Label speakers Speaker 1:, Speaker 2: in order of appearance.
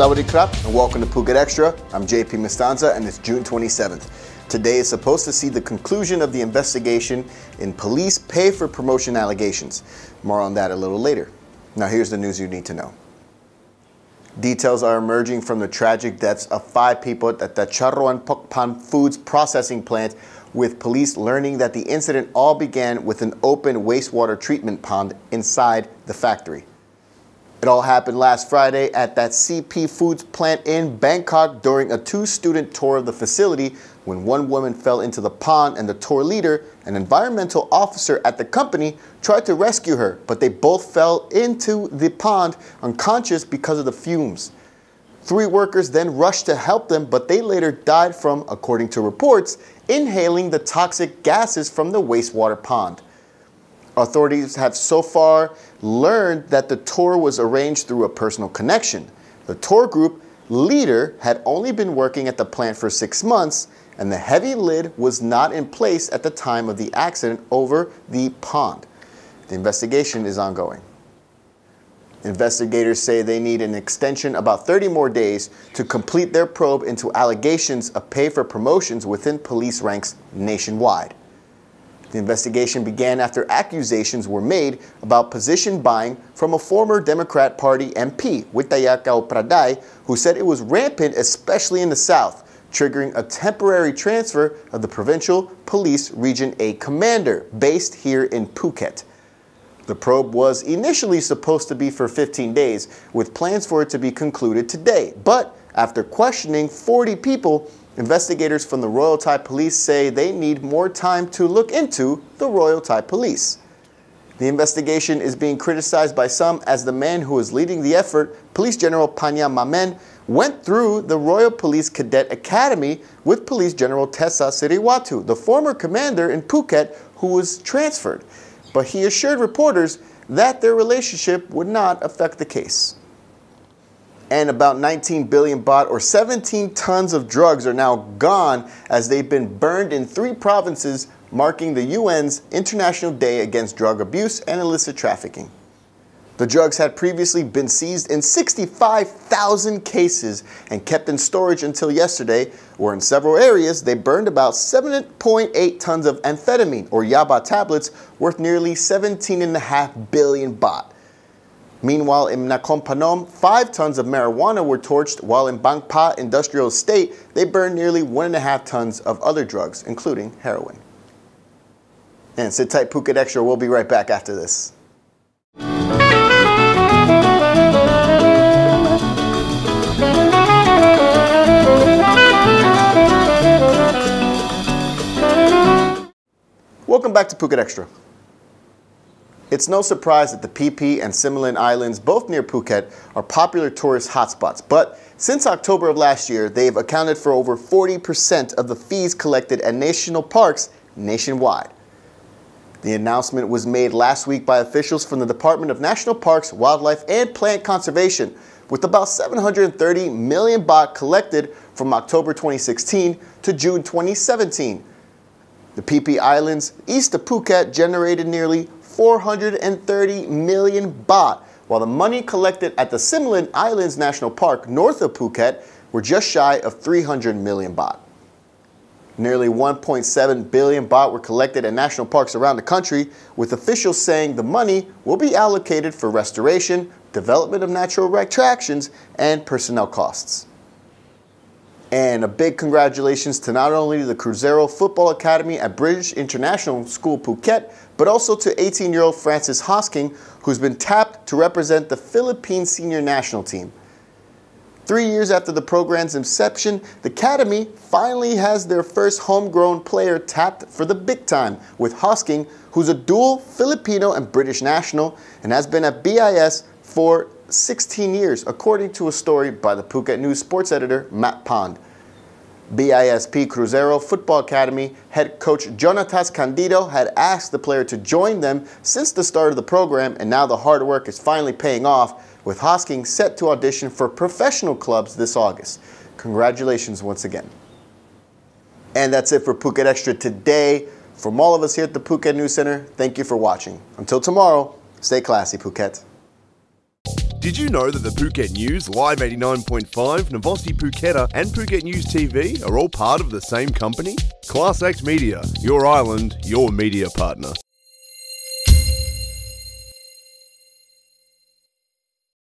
Speaker 1: Sawadee krap and welcome to Phuket Xtra. I'm JP Mestanza and it's June 27th. Today is supposed to see the conclusion of the investigation in police pay for promotion allegations. More on that a little later. Now here's the news you need to know. Details are emerging from the tragic deaths of five people at the Charoen Pokphand Foods processing plant with police learning that the incident all began with an open wastewater treatment pond inside the factory. It all happened last Friday at that CP Foods plant in Bangkok during a two-student tour of the facility when one woman fell into the pond and the tour leader, an environmental officer at the company, tried to rescue her, but they both fell into the pond unconscious because of the fumes. Three workers then rushed to help them, but they later died from, according to reports, inhaling the toxic gases from the wastewater pond. Authorities have so far learned that the tour was arranged through a personal connection. The tour group leader had only been working at the plant for six months, and the heavy lid was not in place at the time of the accident over the pond. The investigation is ongoing. Investigators say they need an extension about 30 more days to complete their probe into allegations of pay for promotions within police ranks nationwide. The investigation began after accusations were made about position buying from a former Democrat Party MP, Witthaya Kaewparadai, who said it was rampant, especially in the South, triggering a temporary transfer of the Provincial Police Region 8 commander based here in Phuket. The probe was initially supposed to be for 15 days, with plans for it to be concluded today. But after questioning 40 people, Investigators from the Royal Thai Police say they need more time to look into the Royal Thai Police. The investigation is being criticized by some as the man who is leading the effort, Police General Panya Mamen, went through the Royal Police Cadet Academy with Police General Tessa Siriwatu, the former commander in Phuket who was transferred. But he assured reporters that their relationship would not affect the case and about 19 billion baht or 17 tons of drugs are now gone as they've been burned in three provinces marking the UN's International Day Against Drug Abuse and Illicit Trafficking. The drugs had previously been seized in 65,000 cases and kept in storage until yesterday, where in several areas they burned about 7.8 tons of amphetamine or yaba tablets worth nearly 17.5 billion baht. Meanwhile, in Nakhon Phanom, five tons of marijuana were torched, while in Bangpa Industrial Estate, they burned nearly one and a half tons of other drugs, including heroin. And sit tight, Phuket Xtra. We'll be right back after this. Welcome back to Phuket Xtra. It's no surprise that the Phi and Similan Islands, both near Phuket, are popular tourist hotspots. But since October of last year, they've accounted for over 40% of the fees collected at national parks nationwide. The announcement was made last week by officials from the Department of National Parks, Wildlife, and Plant Conservation, with about 730 million baht collected from October 2016 to June 2017. The Phi Islands east of Phuket generated nearly 430 million baht, while the money collected at the Similan Islands National Park north of Phuket were just shy of 300 million baht. Nearly 1.7 billion baht were collected at national parks around the country, with officials saying the money will be allocated for restoration, development of natural attractions, and personnel costs. And a big congratulations to not only the Cruzeiro Football Academy at British International School Phuket, but also to 18-year-old Francis Hosking, who's been tapped to represent the Philippine senior national team. Three years after the program's inception, the Academy finally has their first homegrown player tapped for the big time with Hosking, who's a dual Filipino and British national and has been at BIS for 16 years, according to a story by the Phuket News sports editor Matt Pond. BISP Cruzeiro Football Academy head coach Jonatas Candido had asked the player to join them since the start of the program, and now the hard work is finally paying off, with Hosking set to audition for professional clubs this August. Congratulations once again. And that's it for Phuket Xtra today. From all of us here at the Phuket News Center, thank you for watching. Until tomorrow, stay classy, Phuket.
Speaker 2: Did you know that the Phuket News, Live 89.5, Novosti Phuketa, and Phuket News TV are all part of the same company? Class Act Media, your island, your media partner.